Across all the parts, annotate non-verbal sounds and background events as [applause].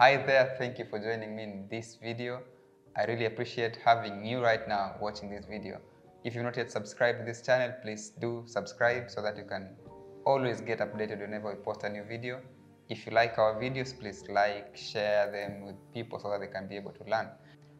Hi there, thank you for joining me in this video. I really appreciate having you right now watching this video. If you've not yet subscribed to this channel, please do subscribe so that you can always get updated whenever we post a new video. If you like our videos, please like, share them with people so that they can be able to learn.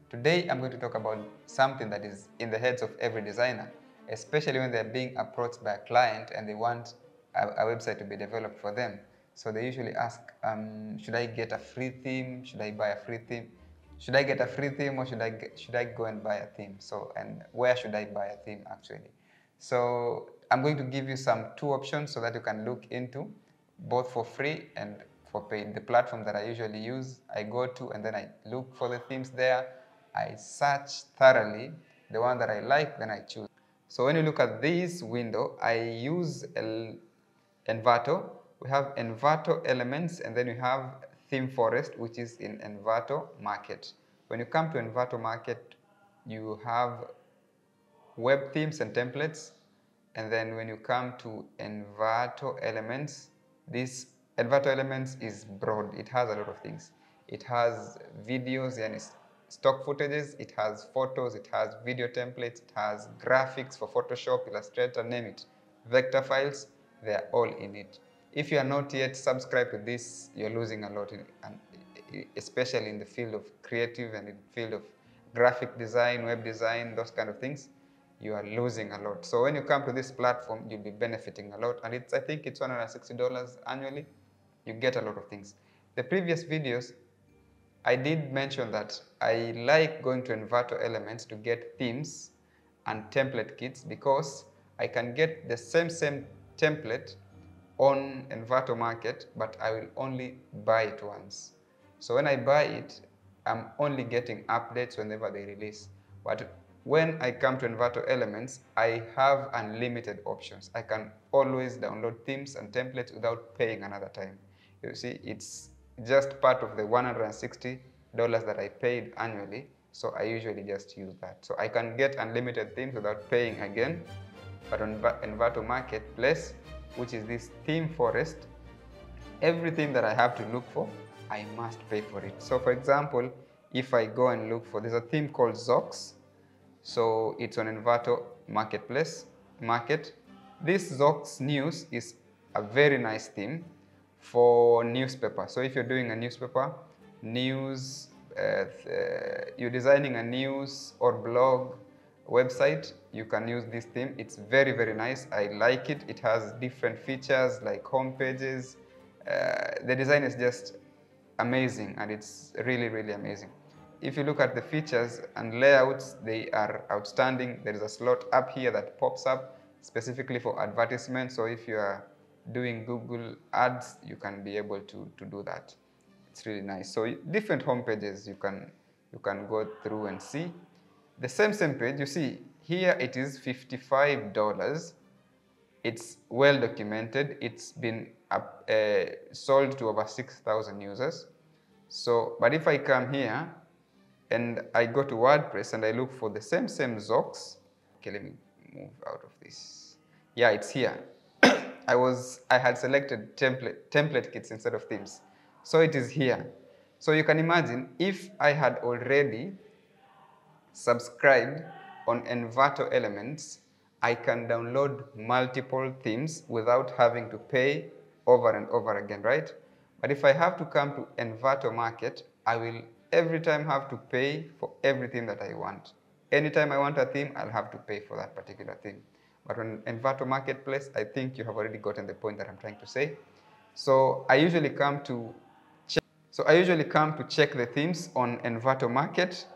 Today, I'm going to talk about something that is in the heads of every designer, especially when they're being approached by a client and they want a, a website to be developed for them. So they usually ask, um, should I get a free theme? Should I buy a free theme? Should I get a free theme or should I get, should I go and buy a theme? So and where should I buy a theme actually? So I'm going to give you some two options so that you can look into both for free and for paid. The platform that I usually use, I go to and then I look for the themes there. I search thoroughly the one that I like, then I choose. So when you look at this window, I use Envato we have Envato elements and then we have theme forest which is in Envato market. When you come to Envato market you have web themes and templates. And then when you come to Envato elements this Envato elements is broad. It has a lot of things. It has videos and stock footages. It has photos. It has video templates. It has graphics for Photoshop Illustrator name it. Vector files they're all in it if you are not yet subscribed to this, you're losing a lot, in, especially in the field of creative and in the field of graphic design, web design, those kind of things. You are losing a lot. So when you come to this platform, you'll be benefiting a lot. And it's, I think it's $160 annually. You get a lot of things. The previous videos, I did mention that I like going to Envato Elements to get themes and template kits because I can get the same same template on Envato market, but I will only buy it once. So when I buy it, I'm only getting updates whenever they release. But when I come to Envato Elements, I have unlimited options. I can always download themes and templates without paying another time. You see, it's just part of the $160 that I paid annually. So I usually just use that. So I can get unlimited themes without paying again. But on Envato Marketplace, which is this theme forest, everything that I have to look for, I must pay for it. So for example, if I go and look for, there's a theme called Zox. So it's on Envato Marketplace Market. This Zox News is a very nice theme for newspaper. So if you're doing a newspaper, news, uh, uh, you're designing a news or blog website, you can use this theme. It's very, very nice. I like it. It has different features like home pages. Uh, the design is just amazing and it's really, really amazing. If you look at the features and layouts, they are outstanding. There is a slot up here that pops up specifically for advertisement So if you are doing Google ads, you can be able to, to do that. It's really nice. So different home pages you can, you can go through and see. The same same page, you see, here it is $55. It's well documented. It's been up, uh, sold to over 6,000 users. So, but if I come here and I go to WordPress and I look for the same same Zox, okay, let me move out of this. Yeah, it's here. [coughs] I was I had selected template template kits instead of themes, so it is here. So you can imagine if I had already subscribed on Envato Elements, I can download multiple themes without having to pay over and over again, right? But if I have to come to Envato Market, I will every time have to pay for everything that I want. Anytime I want a theme, I'll have to pay for that particular theme. But on Envato Marketplace, I think you have already gotten the point that I'm trying to say. So I usually come to check, so I usually come to check the themes on Envato Market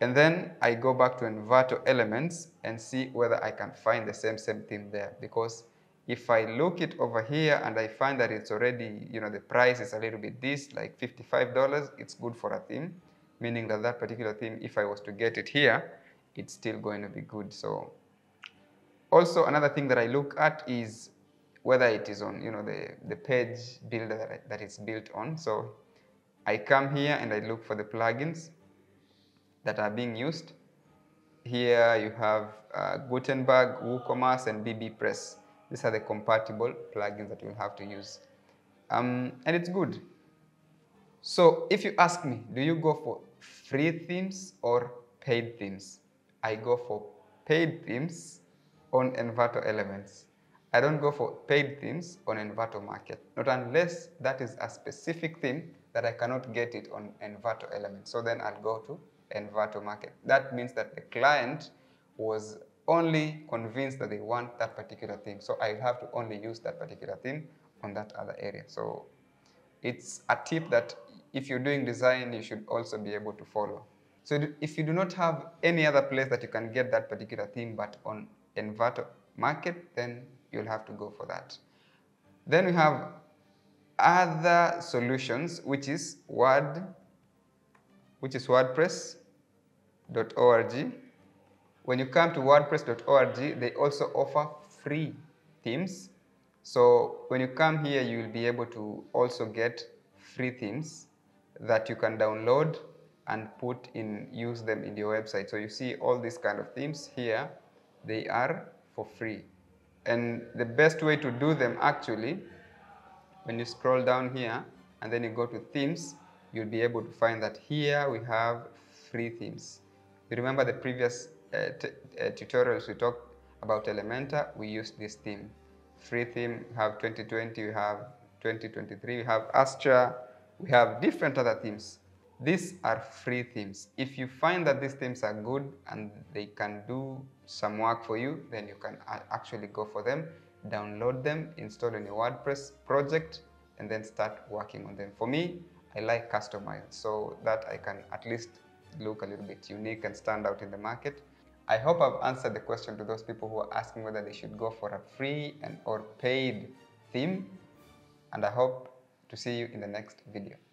and then I go back to Envato elements and see whether I can find the same, same theme there. Because if I look it over here and I find that it's already, you know, the price is a little bit this, like $55, it's good for a theme. Meaning that that particular theme, if I was to get it here, it's still going to be good. So also another thing that I look at is whether it is on, you know, the, the page builder that, I, that it's built on. So I come here and I look for the plugins that are being used. Here you have uh, Gutenberg, WooCommerce, and bbPress. These are the compatible plugins that you'll have to use. Um, and it's good. So if you ask me, do you go for free themes or paid themes? I go for paid themes on Envato Elements. I don't go for paid themes on Envato Market, not unless that is a specific theme that I cannot get it on Envato Elements. So then I'll go to Envato Market. That means that the client was only convinced that they want that particular thing. So I have to only use that particular thing on that other area. So it's a tip that if you're doing design, you should also be able to follow. So if you do not have any other place that you can get that particular thing, but on Envato Market, then you'll have to go for that. Then we have other solutions, which is Word, which is WordPress.org. When you come to WordPress.org, they also offer free themes. So when you come here, you will be able to also get free themes that you can download and put in, use them in your website. So you see all these kind of themes here, they are for free. And the best way to do them actually, when you scroll down here and then you go to themes, you'll be able to find that here we have free themes. You remember the previous uh, uh, tutorials we talked about Elementor, we used this theme. Free theme, we have 2020, we have 2023, we have Astra, we have different other themes. These are free themes. If you find that these themes are good and they can do some work for you, then you can actually go for them, download them, install in your WordPress project, and then start working on them. For me, I like customized so that I can at least look a little bit unique and stand out in the market. I hope I've answered the question to those people who are asking whether they should go for a free and or paid theme. And I hope to see you in the next video.